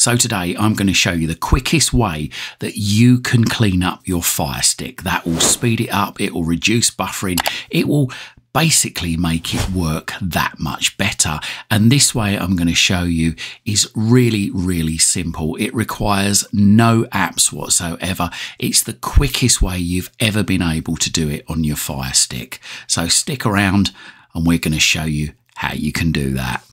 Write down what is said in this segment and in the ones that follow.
So today I'm going to show you the quickest way that you can clean up your Fire Stick. That will speed it up, it will reduce buffering, it will basically make it work that much better. And this way I'm going to show you is really, really simple. It requires no apps whatsoever. It's the quickest way you've ever been able to do it on your Fire Stick. So stick around and we're going to show you how you can do that.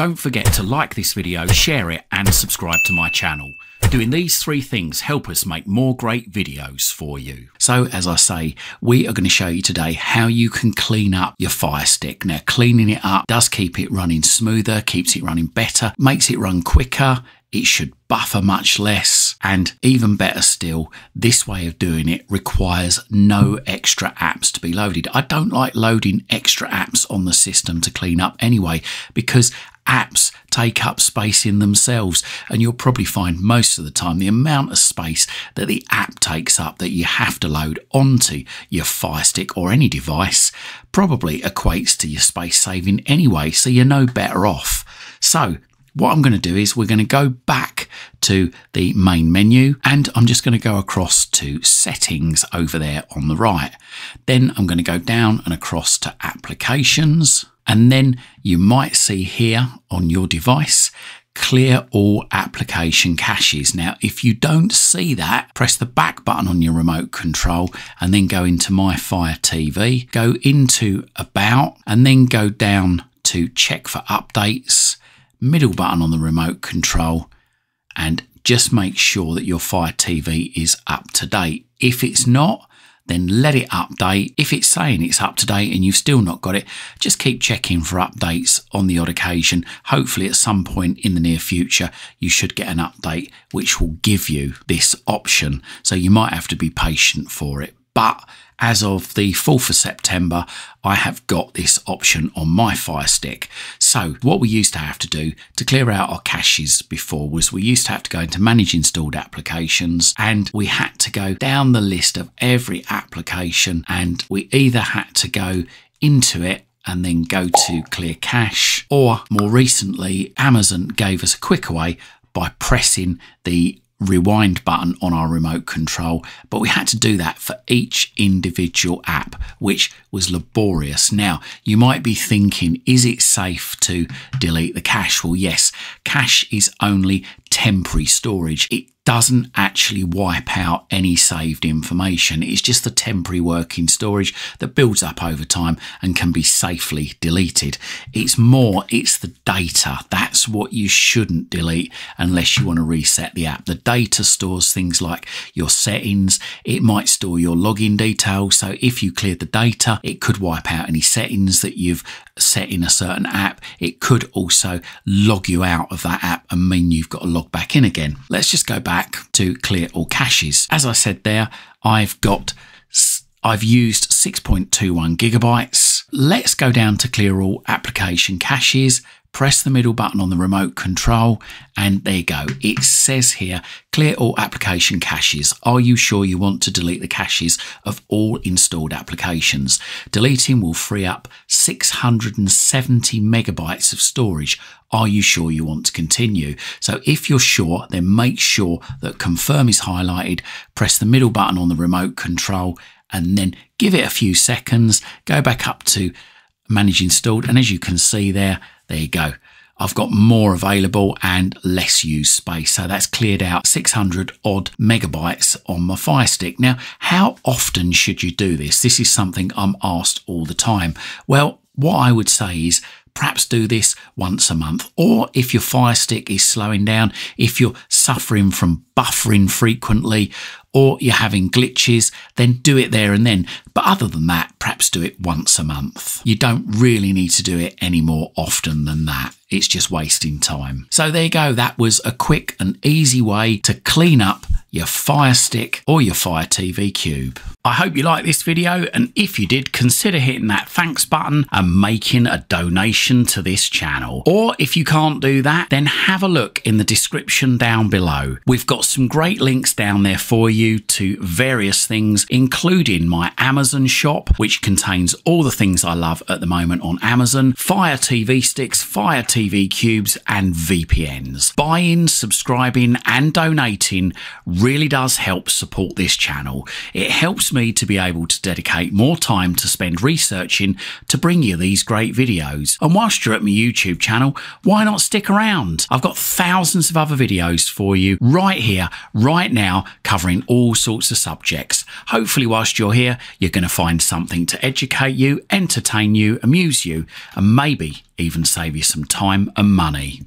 Don't forget to like this video, share it and subscribe to my channel. Doing these three things help us make more great videos for you. So as I say, we are going to show you today how you can clean up your Fire Stick. Now cleaning it up does keep it running smoother, keeps it running better, makes it run quicker, it should buffer much less. And even better still, this way of doing it requires no extra apps to be loaded. I don't like loading extra apps on the system to clean up anyway, because apps take up space in themselves. And you'll probably find most of the time the amount of space that the app takes up that you have to load onto your Fire Stick or any device probably equates to your space saving anyway. So you're no better off. So what I'm going to do is we're going to go back to the main menu and I'm just going to go across to settings over there on the right. Then I'm going to go down and across to applications and then you might see here on your device clear all application caches. Now, if you don't see that, press the back button on your remote control and then go into My Fire TV, go into About, and then go down to Check for Updates, middle button on the remote control, and just make sure that your Fire TV is up to date. If it's not, then let it update. If it's saying it's up to date and you've still not got it, just keep checking for updates on the odd occasion. Hopefully, at some point in the near future, you should get an update which will give you this option. So you might have to be patient for it. But as of the 4th of September, I have got this option on my Fire Stick. So what we used to have to do to clear out our caches before was we used to have to go into manage installed applications and we had to go down the list of every application and we either had to go into it and then go to clear cache or more recently Amazon gave us a quicker way by pressing the rewind button on our remote control, but we had to do that for each individual app, which was laborious. Now, you might be thinking, is it safe to delete the cache? Well, yes, cache is only temporary storage. It doesn't actually wipe out any saved information. It's just the temporary working storage that builds up over time and can be safely deleted. It's more, it's the data. That's what you shouldn't delete unless you want to reset the app. The data stores things like your settings. It might store your login details. So if you cleared the data, it could wipe out any settings that you've set in a certain app. It could also log you out of that app and mean you've got a log back in again. Let's just go back back to clear all caches. As I said there, I've got I've used 6.21 gigabytes. Let's go down to clear all application caches press the middle button on the remote control and there you go. It says here, clear all application caches. Are you sure you want to delete the caches of all installed applications? Deleting will free up 670 megabytes of storage. Are you sure you want to continue? So if you're sure, then make sure that confirm is highlighted, press the middle button on the remote control and then give it a few seconds, go back up to manage installed. And as you can see there, there you go. I've got more available and less used space. So that's cleared out 600 odd megabytes on my Fire Stick. Now, how often should you do this? This is something I'm asked all the time. Well, what I would say is perhaps do this once a month. Or if your Fire Stick is slowing down, if you're suffering from buffering frequently, or you're having glitches, then do it there and then. But other than that, perhaps do it once a month. You don't really need to do it any more often than that. It's just wasting time. So there you go. That was a quick and easy way to clean up your Fire Stick or your Fire TV Cube. I hope you liked this video, and if you did, consider hitting that thanks button and making a donation to this channel. Or if you can't do that, then have a look in the description down below. We've got some great links down there for you to various things, including my Amazon shop, which contains all the things I love at the moment on Amazon, Fire TV sticks, Fire TV cubes, and VPNs. Buying, subscribing, and donating really does help support this channel. It me to be able to dedicate more time to spend researching to bring you these great videos. And whilst you're at my YouTube channel, why not stick around? I've got thousands of other videos for you right here, right now, covering all sorts of subjects. Hopefully, whilst you're here, you're going to find something to educate you, entertain you, amuse you, and maybe even save you some time and money.